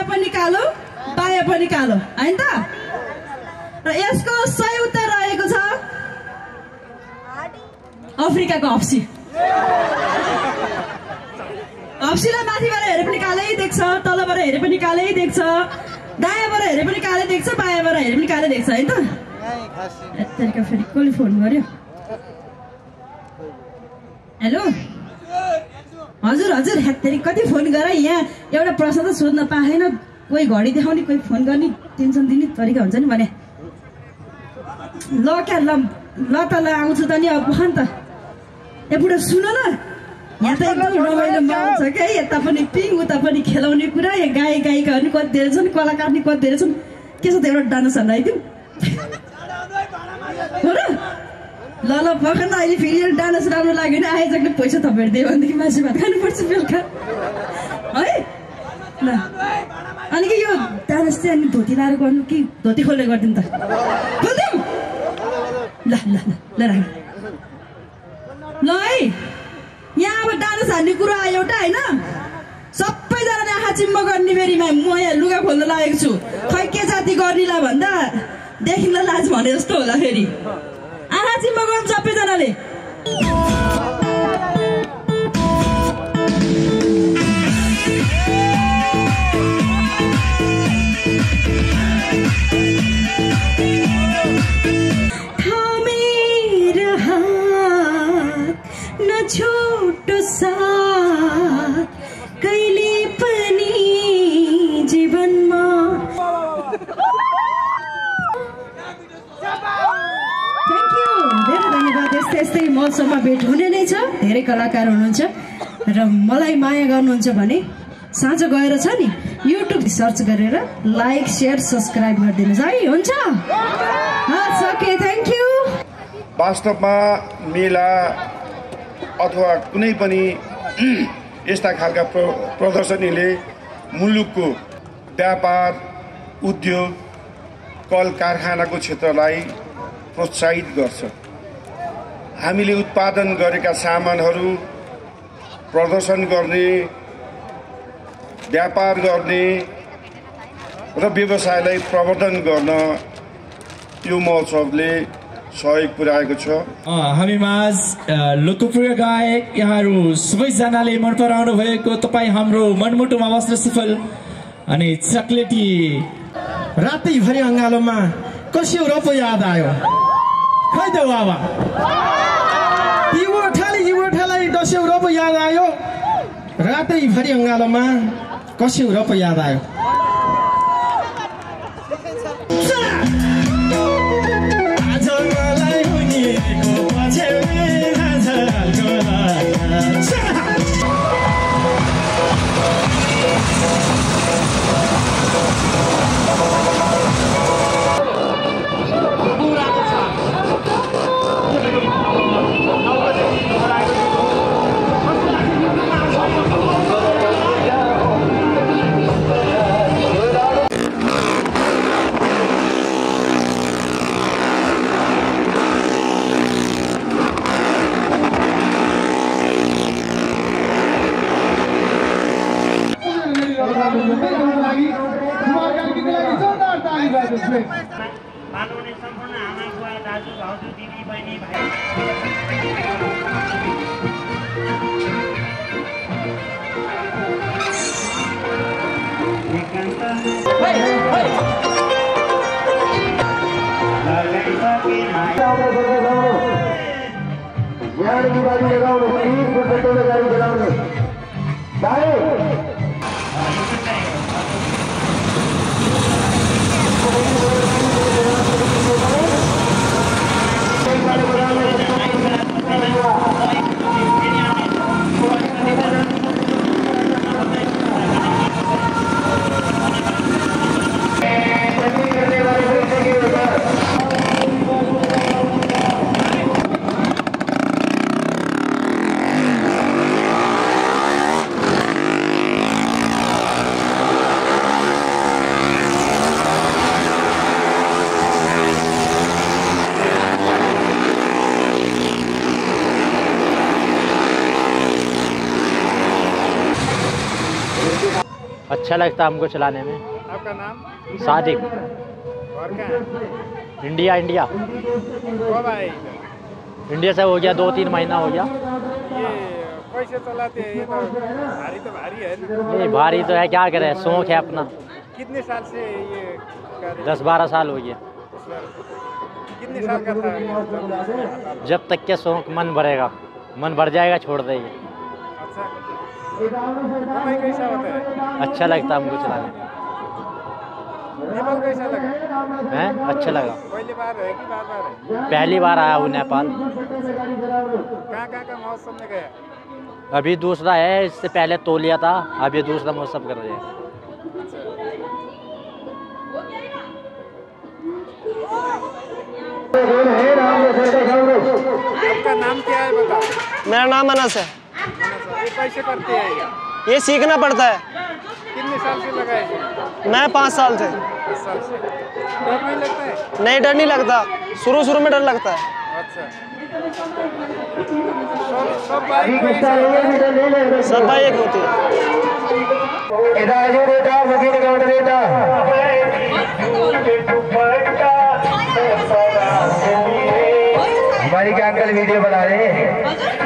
दायाँ पनि कालो बायाँ पनि कालो होइन त? र यसको सही उत्तर रहेको छ अफ्रिकाको हप्सी हप्सीलाई माथिबाट हेरे पनि कालै देख्छ तलबाट हेरे पनि कालै देख्छ दायाँबाट हेरे पनि कालै देख्छ बायाँबाट हेरे पनि कालै देख्छ होइन त? तरिका फेरि कसले फोन गर्यो? हेलो? हजुर हजुर हेत्तेरी कति फोन गर यहाँ एउटा प्रश्न त सोध्न पाएन। कोही घडी देखाउने कोही फोन गर्ने टेन्सन दिने तरिका हुन्छ नि भने। ल क्या ल ल त ल आउँछु त नि अब भन त। ए बुढो सुन न यहाँ त एकदम रमाइलो माहौल छ क्या यता पनि पिङ उता पनि खेलाउने कुरा यहाँ गायक गायिकाहरू नि कति धेरै छन् कलाकार नि कति धेरै छन्। के छ त एउटा डान्स लगाइदिउँ हो र? ल ल भर्खर त अहिले फेरि डान्स राम्रो लाग्यो भने आयोजकले पैसा थपेर दियो भनेदेखि मासु भात खानुपर्छ बेलुका। है? ल। अनि कि यो डान्स चाहिँ अनि धोती लाएर गर्नु कि धोती खोलेर गरिदिउँ त? खोलिदिउँ ल ल ल राख। ल है। यहाँ अब डान्स हान्ने कुरो आयो एउटा होइन? सबैजनाले आँखा चिम्ब गर्ने फेरिमा म यहाँ लुगा खोल्न लागेको छु। खै के जाति गर्नेलाई भन्दा? देखिनलाई लाज भने जस्तो होला फेरि। आँखा चिम्ब गर्नु सबैजनाले महोत्सवमा भेट हुने नै छ धेरै कलाकार हुनुहुन्छ र मलाई माया गर्नुहुन्छ भने साँझ गएर छ नि युट्युब सर्च गरेर लाइक सेयर सब्सक्राइब गरिदिनुहोस्। है हुन्छ? थ्याङ्क यू वास्तवमा मेला अथवा कुनै पनि यस्ता खालका प्र प्रदर्शनीले मुलुकको व्यापार उद्योग कल कारखानाको क्षेत्रलाई प्रोत्साहित गर्छ। हामीले उत्पादन गरेका सामानहरू प्रदर्शन गर्ने व्यापार गर्ने र व्यवसायलाई प्रवर्धन गर्न यो महोत्सवले सहयोग पुर्याएको छ। हामी माझ लोकप्रिय गायक यहाँहरू सबैजनाले मन पराउनु भएको तपाईँ हाम्रो मनमुटुमा बस्न सफल अनि चक्लेटी रातैभरि अँगालोमा कसो रोपो याद आयो? खै त बाबा युवठाले युवठालाई दस्यौ रोपो याद आयो रातैभरि अँगालोमा कसो रोपो याद आयो राख्ने सम्पूर्ण आमा बुवा दाजु भाउजू दिदी बहिनी गाडी लगाउनु अच्छा लगता है हमको चलाने में। आपका नाम? सादिक। और क्या है? India India. कब आए? इंडिया से हो गया दो तीन महीना हो गया। ये कैसे चलाते हैं? ये तो भारी तो भारी है। ना ये भारी तो है क्या करें? शौक है अपना। कितने साल से ये कर दस बारह साल हो गया कितने साल का था? जब तक के शौक मन भरेगा मन भर जाएगा छोड़ देंगे। अच्छा। कैसा होता है अच्छा लगता है हमको चलाने में। नेपाल कैसा लगा? हैं? अच्छा लगा। पहली बार है कि बार बार है? पहली बार आया हूँ नेपाल। कहाँ कहाँ का मौसम में गया? अभी दूसरा है इससे पहले तोलिया था अभी दूसरा मौसम कर रहे हैं। आपका नाम क्या है बताओ मेरा नाम अनस है। ये कैसे करते हैं ये? ये सीखना पड़ता है। कितने साल से लगा है? मैं पाँच साल से। दस साल से। डर नहीं लगता है? नहीं डर नहीं लगता। शुरू शुरू में डर लगता है। अच्छा। है? सब भाई एक होती है। हमारी क्या अंकल वीडियो बना रहे हैं?